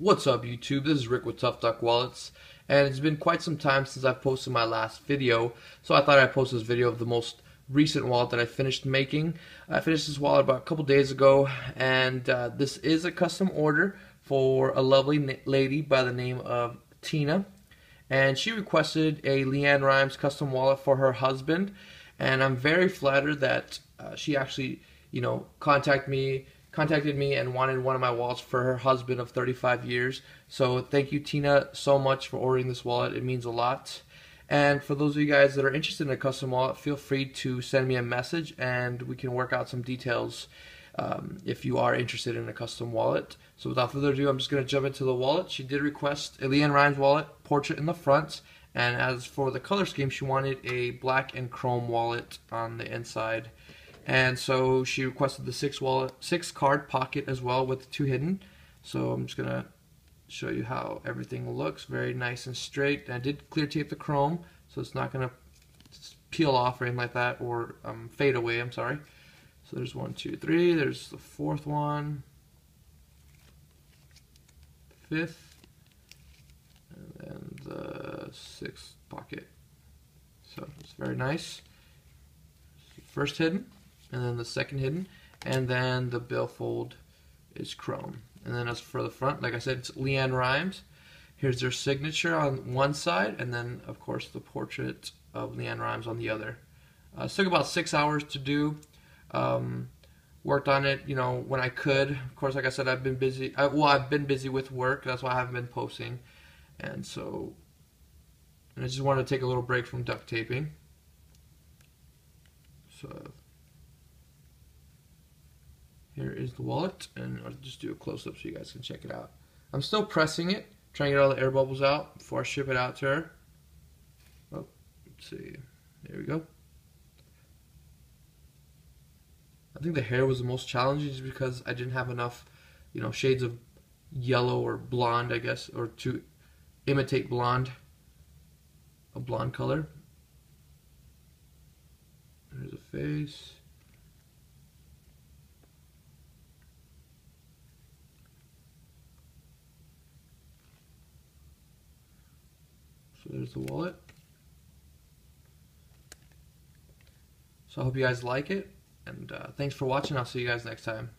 What's up YouTube? This is Rick with Tuff Duck Wallets and it's been quite some time since I've posted my last video so I thought I'd post this video of the most recent wallet that I finished making. I finished this wallet about a couple days ago and uh, this is a custom order for a lovely lady by the name of Tina and she requested a LeAnn Rimes custom wallet for her husband and I'm very flattered that uh, she actually you know contacted me contacted me and wanted one of my wallets for her husband of 35 years. So thank you, Tina, so much for ordering this wallet. It means a lot. And for those of you guys that are interested in a custom wallet, feel free to send me a message and we can work out some details um, if you are interested in a custom wallet. So without further ado, I'm just going to jump into the wallet. She did request a LeAnn Rimes wallet, portrait in the front. And as for the color scheme, she wanted a black and chrome wallet on the inside. And so she requested the six wallet, six card pocket as well with two hidden. So I'm just gonna show you how everything looks. Very nice and straight. I did clear tape the chrome, so it's not gonna peel off or anything like that or um, fade away. I'm sorry. So there's one, two, three. There's the fourth one, fifth, and then the sixth pocket. So it's very nice. First hidden and then the second hidden, and then the billfold is chrome. And then as for the front, like I said, it's LeAnn Rimes. Here's their signature on one side, and then of course the portrait of LeAnn Rimes on the other. Uh, it took about six hours to do. Um, worked on it, you know, when I could. Of course, like I said, I've been busy. I, well, I've been busy with work. That's why I haven't been posting. And so, and I just wanted to take a little break from duct taping. So here is the wallet, and I'll just do a close-up so you guys can check it out. I'm still pressing it, trying to get all the air bubbles out before I ship it out to her. Oh, let's see. There we go. I think the hair was the most challenging just because I didn't have enough, you know, shades of yellow or blonde, I guess, or to imitate blonde, a blonde color. There's a face. So there's the wallet. So I hope you guys like it. And uh, thanks for watching. I'll see you guys next time.